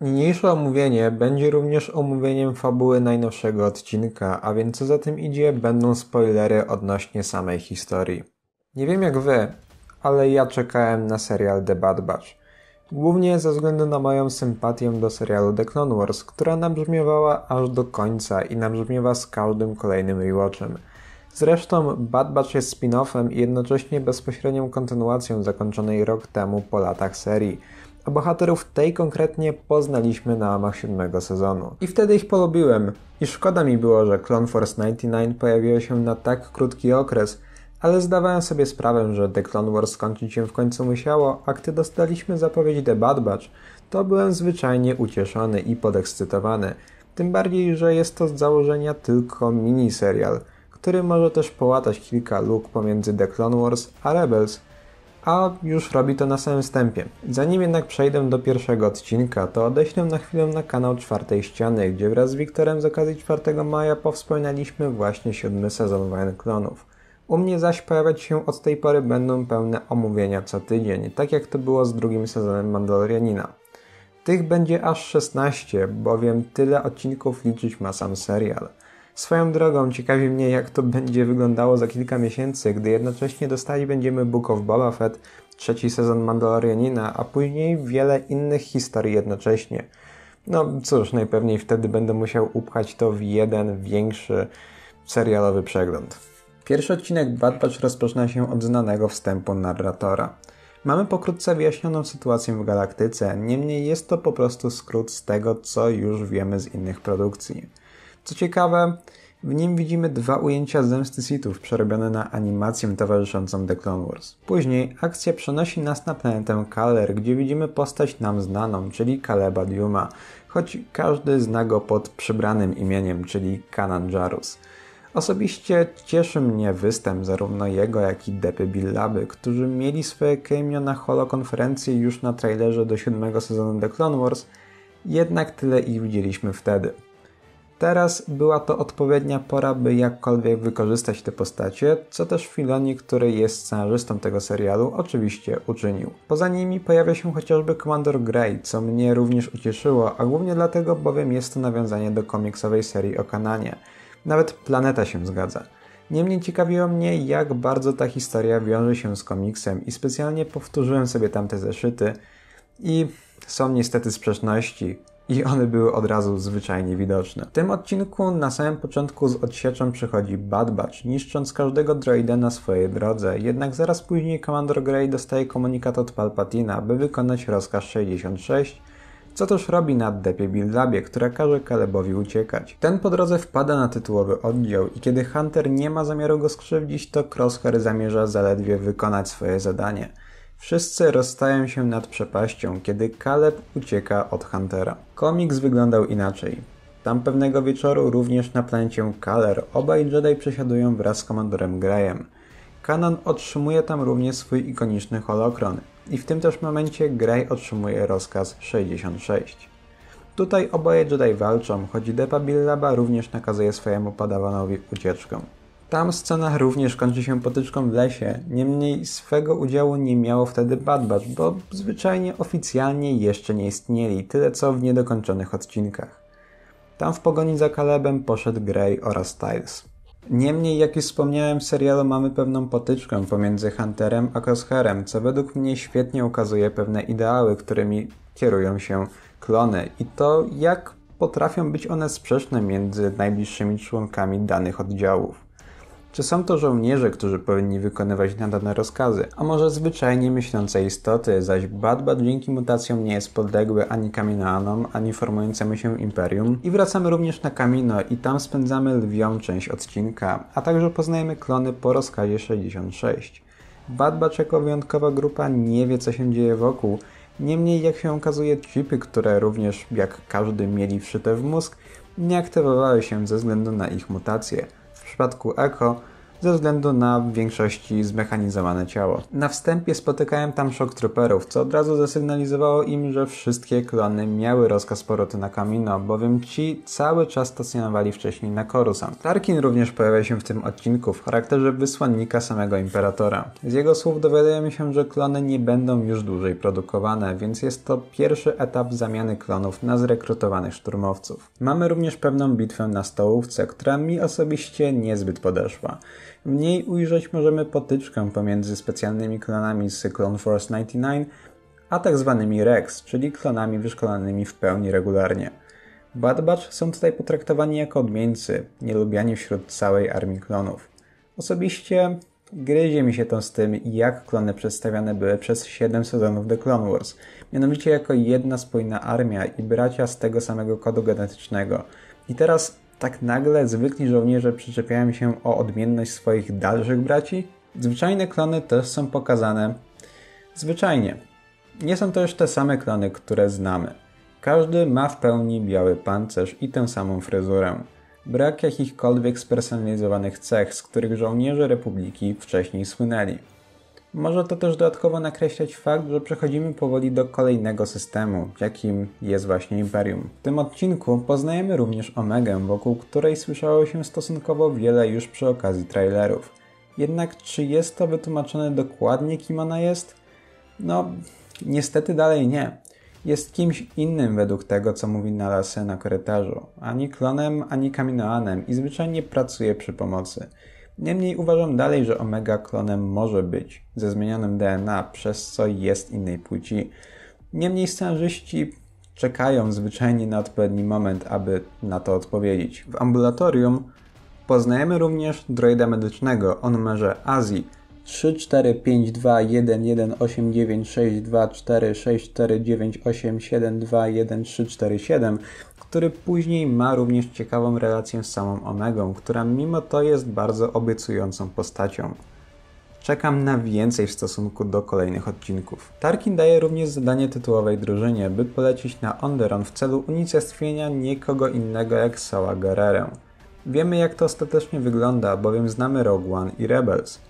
Niniejsze omówienie będzie również omówieniem fabuły najnowszego odcinka, a więc co za tym idzie, będą spoilery odnośnie samej historii. Nie wiem jak wy, ale ja czekałem na serial The Bad Batch. Głównie ze względu na moją sympatię do serialu The Clone Wars, która nabrzmiewała aż do końca i nabrzmiewa z każdym kolejnym rewatchem. Zresztą Bad Batch jest spin-offem i jednocześnie bezpośrednią kontynuacją zakończonej rok temu po latach serii, a bohaterów tej konkretnie poznaliśmy na łamach siódmego sezonu. I wtedy ich polubiłem. I szkoda mi było, że Clone Force 99 pojawiło się na tak krótki okres, ale zdawałem sobie sprawę, że The Clone Wars skończyć się w końcu musiało, a gdy dostaliśmy zapowiedź The Bad Batch, to byłem zwyczajnie ucieszony i podekscytowany. Tym bardziej, że jest to z założenia tylko miniserial, który może też połatać kilka luk pomiędzy The Clone Wars a Rebels, a już robi to na samym wstępie. Zanim jednak przejdę do pierwszego odcinka, to odeślę na chwilę na kanał Czwartej Ściany, gdzie wraz z Wiktorem z okazji 4 maja powspominaliśmy właśnie siódmy sezon Wojen Klonów. U mnie zaś pojawiać się od tej pory będą pełne omówienia co tydzień, tak jak to było z drugim sezonem Mandalorianina. Tych będzie aż 16, bowiem tyle odcinków liczyć ma sam serial. Swoją drogą ciekawi mnie jak to będzie wyglądało za kilka miesięcy, gdy jednocześnie dostali będziemy Book of Boba Fett, trzeci sezon Mandalorianina, a później wiele innych historii jednocześnie. No cóż, najpewniej wtedy będę musiał upchać to w jeden większy serialowy przegląd. Pierwszy odcinek Bad Batch rozpoczyna się od znanego wstępu narratora. Mamy pokrótce wyjaśnioną sytuację w galaktyce, niemniej jest to po prostu skrót z tego, co już wiemy z innych produkcji. Co ciekawe, w nim widzimy dwa ujęcia zemsty Sithów przerobione na animację towarzyszącą The Clone Wars. Później akcja przenosi nas na planetę Kaler, gdzie widzimy postać nam znaną, czyli Kaleba Duma, choć każdy zna go pod przybranym imieniem, czyli Kanan Jarus. Osobiście cieszy mnie występ zarówno jego, jak i Depy Billaby, którzy mieli swoje cameo na holokonferencji już na trailerze do siódmego sezonu The Clone Wars, jednak tyle ich widzieliśmy wtedy. Teraz była to odpowiednia pora, by jakkolwiek wykorzystać te postacie, co też Filoni, który jest scenarzystą tego serialu, oczywiście uczynił. Poza nimi pojawia się chociażby Commander Grey, co mnie również ucieszyło, a głównie dlatego, bowiem jest to nawiązanie do komiksowej serii o Kananie. Nawet planeta się zgadza. Niemniej ciekawiło mnie, jak bardzo ta historia wiąże się z komiksem i specjalnie powtórzyłem sobie tamte zeszyty i są niestety sprzeczności i one były od razu zwyczajnie widoczne. W tym odcinku na samym początku z odsieczą przychodzi Bad Batch, niszcząc każdego droida na swojej drodze, jednak zaraz później Commander Grey dostaje komunikat od Palpatina, by wykonać rozkaz 66, co też robi na Depie Billabie, która każe Calebowi uciekać. Ten po drodze wpada na tytułowy oddział i kiedy Hunter nie ma zamiaru go skrzywdzić, to Crosshair zamierza zaledwie wykonać swoje zadanie. Wszyscy rozstają się nad przepaścią, kiedy Caleb ucieka od Huntera. Komiks wyglądał inaczej. Tam pewnego wieczoru również na planecie Kaler obaj Jedi przesiadują wraz z komandorem Greyem. Kanan otrzymuje tam również swój ikoniczny holokron i w tym też momencie Grey otrzymuje rozkaz 66. Tutaj oboje Jedi walczą, choć Depa Billaba również nakazuje swojemu padawanowi ucieczkę. Tam scena również kończy się potyczką w lesie, niemniej swego udziału nie miało wtedy Bad Batch, bo zwyczajnie oficjalnie jeszcze nie istnieli, tyle co w niedokończonych odcinkach. Tam w pogoni za Kalebem poszedł Grey oraz Styles. Niemniej, jak już wspomniałem, w serialu mamy pewną potyczkę pomiędzy Hunterem a Crosshairem, co według mnie świetnie ukazuje pewne ideały, którymi kierują się klony i to, jak potrafią być one sprzeczne między najbliższymi członkami danych oddziałów. Czy są to żołnierze, którzy powinni wykonywać nadane rozkazy, a może zwyczajnie myślące istoty, zaś Bad Bad dzięki mutacjom nie jest podległy ani Kaminoanom, ani formującemu się Imperium. I wracamy również na Kamino i tam spędzamy lwią część odcinka, a także poznajemy klony po rozkazie 66. Bad Batch jako wyjątkowa grupa nie wie co się dzieje wokół, niemniej jak się okazuje chipy, które również jak każdy mieli wszyte w mózg, nie aktywowały się ze względu na ich mutacje. W przypadku Echo ze względu na w większości zmechanizowane ciało. Na wstępie spotykałem tam shock trooperów, co od razu zasygnalizowało im, że wszystkie klony miały rozkaz powrotu na Kamino, bowiem ci cały czas stacjonowali wcześniej na Coruscant. Tarkin również pojawia się w tym odcinku w charakterze wysłannika samego Imperatora. Z jego słów dowiadujemy się, że klony nie będą już dłużej produkowane, więc jest to pierwszy etap zamiany klonów na zrekrutowanych szturmowców. Mamy również pewną bitwę na stołówce, która mi osobiście niezbyt podeszła. W niej ujrzeć możemy potyczkę pomiędzy specjalnymi klonami z Clone Force 99, a tak zwanymi Rex, czyli klonami wyszkolonymi w pełni regularnie. Bad Batch są tutaj potraktowani jako odmieńcy, nielubiani wśród całej armii klonów. Osobiście gryzie mi się to z tym, jak klony przedstawiane były przez 7 sezonów The Clone Wars, mianowicie jako jedna spójna armia i bracia z tego samego kodu genetycznego. I teraz tak nagle zwykli żołnierze przyczepiają się o odmienność swoich dalszych braci? Zwyczajne klony też są pokazane zwyczajnie. Nie są to już te same klony, które znamy. Każdy ma w pełni biały pancerz i tę samą fryzurę. Brak jakichkolwiek spersonalizowanych cech, z których żołnierze Republiki wcześniej słynęli. Może to też dodatkowo nakreślać fakt, że przechodzimy powoli do kolejnego systemu, jakim jest właśnie Imperium. W tym odcinku poznajemy również Omegę, wokół której słyszało się stosunkowo wiele już przy okazji trailerów. Jednak czy jest to wytłumaczone dokładnie, kim ona jest? No, niestety dalej nie. Jest kimś innym według tego, co mówi Nalasy na korytarzu. Ani klonem, ani kaminoanem i zwyczajnie pracuje przy pomocy. Niemniej uważam dalej, że Omega klonem może być, ze zmienionym DNA, przez co jest innej płci. Niemniej scenarzyści czekają zwyczajnie na odpowiedni moment, aby na to odpowiedzieć. W ambulatorium poznajemy również droida medycznego o numerze Azji 3452189646498721347 który później ma również ciekawą relację z samą Omegą, która mimo to jest bardzo obiecującą postacią. Czekam na więcej w stosunku do kolejnych odcinków. Tarkin daje również zadanie tytułowej drużynie, by polecić na Onderon w celu unicestwienia nikogo innego jak Sawa Gerrerę. Wiemy jak to ostatecznie wygląda, bowiem znamy Rogue One i Rebels.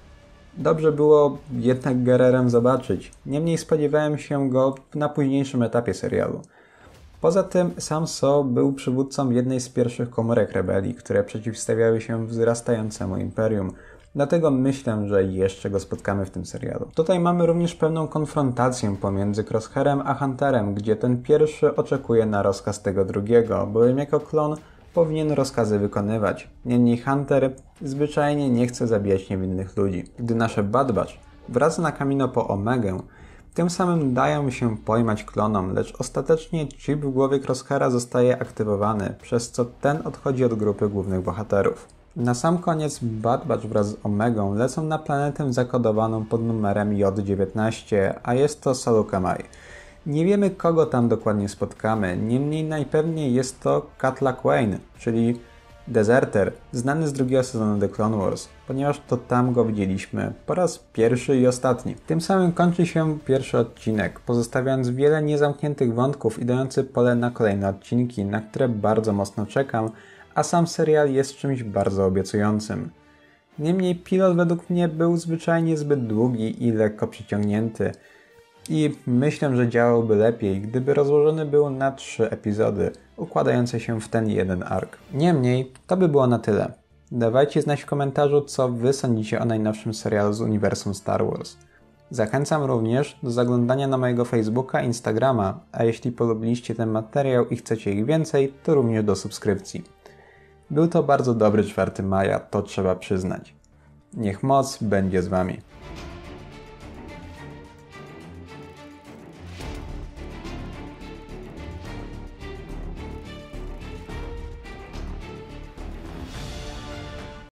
Dobrze było jednak Gerrerem zobaczyć, niemniej spodziewałem się go na późniejszym etapie serialu. Poza tym sam So był przywódcą jednej z pierwszych komórek rebelii, które przeciwstawiały się wzrastającemu imperium. Dlatego myślę, że jeszcze go spotkamy w tym serialu. Tutaj mamy również pewną konfrontację pomiędzy Crosshairem a Hunterem, gdzie ten pierwszy oczekuje na rozkaz tego drugiego, bowiem jako klon powinien rozkazy wykonywać. Niemniej Hunter zwyczajnie nie chce zabijać niewinnych ludzi. Gdy nasze Bad Batch wraca na Kamino po Omegę, tym samym dają się pojmać klonom, lecz ostatecznie chip w głowie Crosshaira zostaje aktywowany, przez co ten odchodzi od grupy głównych bohaterów. Na sam koniec Bad Batch wraz z Omegą lecą na planetę zakodowaną pod numerem J19, a jest to Salukamai. Nie wiemy kogo tam dokładnie spotkamy, niemniej najpewniej jest to Katla Quain, czyli Deserter, znany z drugiego sezonu The Clone Wars, ponieważ to tam go widzieliśmy po raz pierwszy i ostatni. Tym samym kończy się pierwszy odcinek, pozostawiając wiele niezamkniętych wątków i dający pole na kolejne odcinki, na które bardzo mocno czekam, a sam serial jest czymś bardzo obiecującym. Niemniej pilot według mnie był zwyczajnie zbyt długi i lekko przyciągnięty, i myślę, że działałby lepiej, gdyby rozłożony był na trzy epizody, układające się w ten jeden ark. Niemniej, to by było na tyle. Dawajcie znać w komentarzu, co wy sądzicie o najnowszym serialu z uniwersum Star Wars. Zachęcam również do zaglądania na mojego Facebooka, Instagrama, a jeśli polubiliście ten materiał i chcecie ich więcej, to również do subskrypcji. Był to bardzo dobry 4 maja, to trzeba przyznać. Niech moc będzie z Wami.